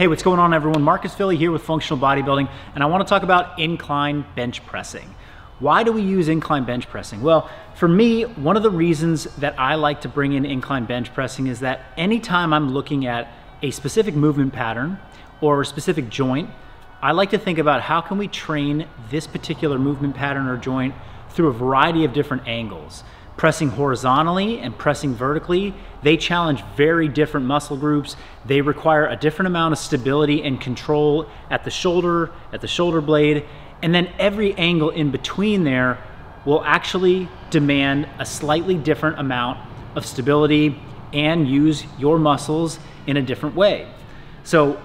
Hey, what's going on everyone? Marcus Filly here with Functional Bodybuilding, and I wanna talk about incline bench pressing. Why do we use incline bench pressing? Well, for me, one of the reasons that I like to bring in incline bench pressing is that anytime I'm looking at a specific movement pattern or a specific joint, I like to think about how can we train this particular movement pattern or joint through a variety of different angles pressing horizontally and pressing vertically, they challenge very different muscle groups. They require a different amount of stability and control at the shoulder, at the shoulder blade, and then every angle in between there will actually demand a slightly different amount of stability and use your muscles in a different way. So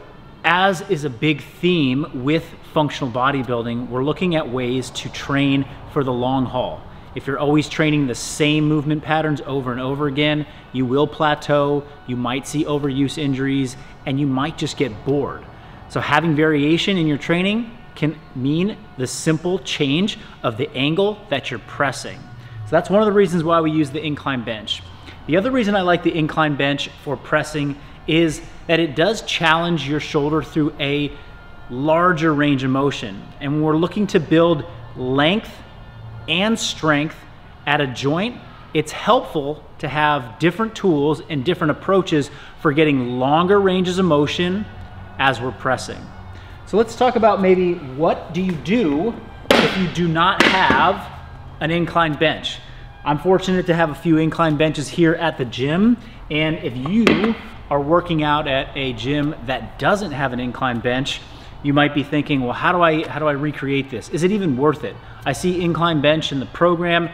as is a big theme with functional bodybuilding, we're looking at ways to train for the long haul. If you're always training the same movement patterns over and over again, you will plateau, you might see overuse injuries, and you might just get bored. So having variation in your training can mean the simple change of the angle that you're pressing. So that's one of the reasons why we use the incline bench. The other reason I like the incline bench for pressing is that it does challenge your shoulder through a larger range of motion. And when we're looking to build length and strength at a joint, it's helpful to have different tools and different approaches for getting longer ranges of motion as we're pressing. So let's talk about maybe what do you do if you do not have an incline bench. I'm fortunate to have a few incline benches here at the gym. And if you are working out at a gym that doesn't have an incline bench, you might be thinking, well, how do I how do I recreate this? Is it even worth it? I see incline bench in the program.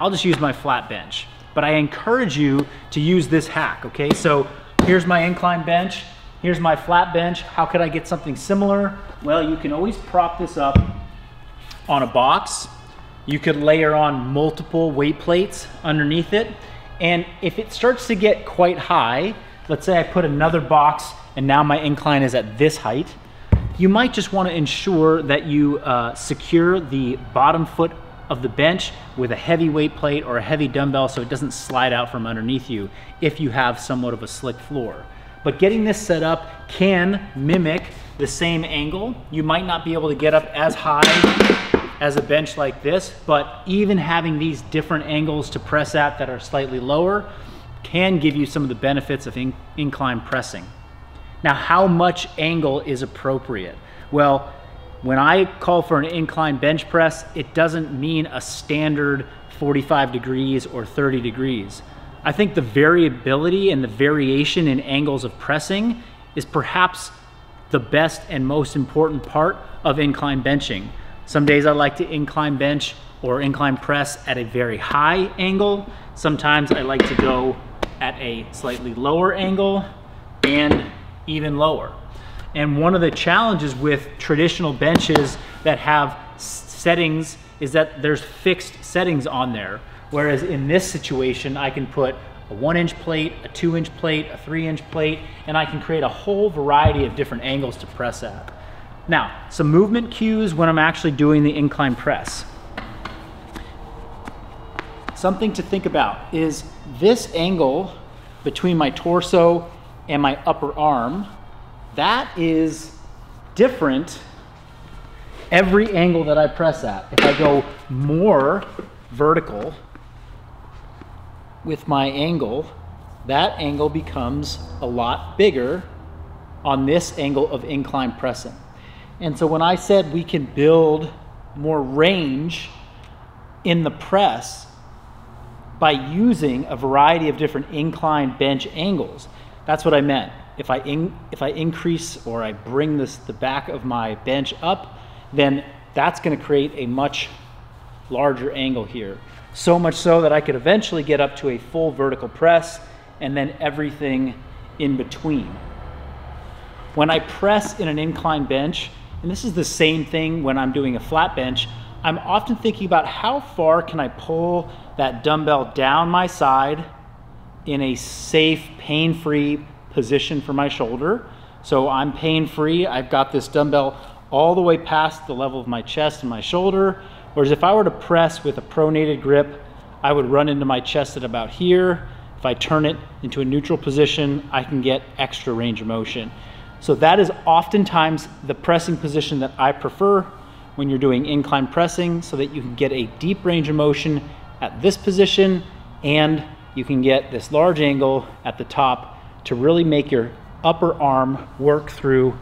I'll just use my flat bench. But I encourage you to use this hack, okay? So here's my incline bench. Here's my flat bench. How could I get something similar? Well, you can always prop this up on a box. You could layer on multiple weight plates underneath it. And if it starts to get quite high, let's say I put another box and now my incline is at this height, you might just want to ensure that you uh, secure the bottom foot of the bench with a heavy weight plate or a heavy dumbbell so it doesn't slide out from underneath you if you have somewhat of a slick floor. But getting this set up can mimic the same angle. You might not be able to get up as high as a bench like this, but even having these different angles to press at that are slightly lower can give you some of the benefits of in incline pressing. Now, how much angle is appropriate? Well, when I call for an incline bench press, it doesn't mean a standard 45 degrees or 30 degrees. I think the variability and the variation in angles of pressing is perhaps the best and most important part of incline benching. Some days I like to incline bench or incline press at a very high angle. Sometimes I like to go at a slightly lower angle and even lower. And one of the challenges with traditional benches that have settings is that there's fixed settings on there. Whereas in this situation, I can put a one inch plate, a two inch plate, a three inch plate, and I can create a whole variety of different angles to press at. Now, some movement cues when I'm actually doing the incline press. Something to think about is this angle between my torso and my upper arm, that is different every angle that I press at. If I go more vertical with my angle, that angle becomes a lot bigger on this angle of incline pressing. And so when I said we can build more range in the press by using a variety of different incline bench angles, that's what I meant. If I, in, if I increase or I bring this, the back of my bench up, then that's gonna create a much larger angle here. So much so that I could eventually get up to a full vertical press and then everything in between. When I press in an incline bench, and this is the same thing when I'm doing a flat bench, I'm often thinking about how far can I pull that dumbbell down my side in a safe, pain-free position for my shoulder. So I'm pain-free. I've got this dumbbell all the way past the level of my chest and my shoulder. Whereas if I were to press with a pronated grip, I would run into my chest at about here. If I turn it into a neutral position, I can get extra range of motion. So that is oftentimes the pressing position that I prefer when you're doing incline pressing so that you can get a deep range of motion at this position and you can get this large angle at the top to really make your upper arm work through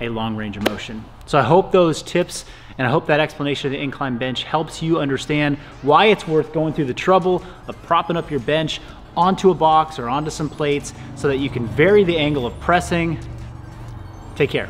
a long range of motion. So I hope those tips and I hope that explanation of the incline bench helps you understand why it's worth going through the trouble of propping up your bench onto a box or onto some plates so that you can vary the angle of pressing. Take care.